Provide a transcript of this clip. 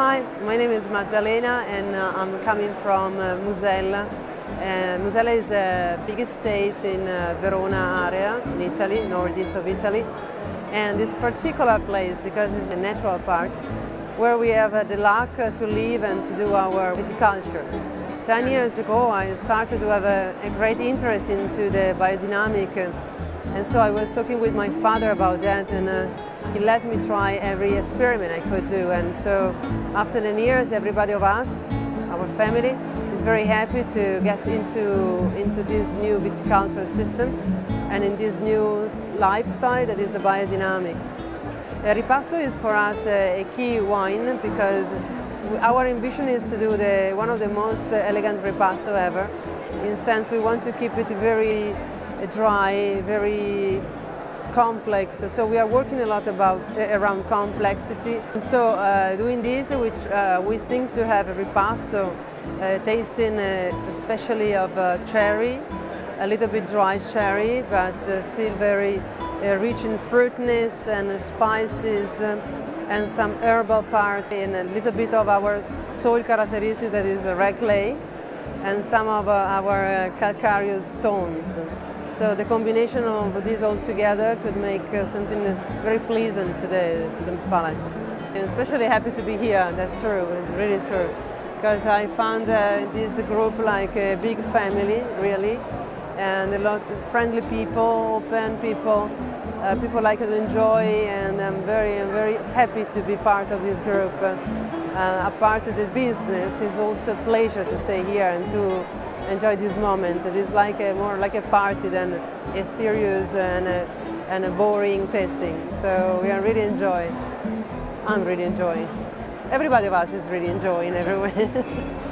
Hi, my name is Maddalena and uh, I'm coming from uh, Musella. Uh, Musella is the biggest state in uh, Verona area in Italy, northeast of Italy. And this particular place, because it's a natural park, where we have uh, the luck uh, to live and to do our viticulture. Ten years ago I started to have a, a great interest into the biodynamic uh, and so I was talking with my father about that and uh, he let me try every experiment I could do. And so after 10 years, everybody of us, our family, is very happy to get into, into this new viticultural system and in this new lifestyle that is the biodynamic. Uh, Ripasso is for us a key wine because our ambition is to do the, one of the most elegant ripasso ever. In sense, we want to keep it very dry, very complex. So we are working a lot about uh, around complexity. So uh, doing this, which uh, we think to have a ripasso, uh, tasting uh, especially of uh, cherry, a little bit dry cherry, but still very rich in fruitness and spices. and some herbal parts and a little bit of our soil characteristic that is red clay and some of our calcareous stones. So the combination of these all together could make uh, something very pleasant to the, to the palate. I'm especially happy to be here, that's true, really true. Because I found uh, this group like a big family, really, and a lot of friendly people, open people, uh, people like to enjoy, and I'm very, I'm very happy to be part of this group. Uh, apart of the business, it's also a pleasure to stay here and to enjoy this moment. It is like a, more like a party than a serious and a, and a boring tasting. So we are really enjoying. I'm really enjoying. Everybody of us is really enjoying everywhere.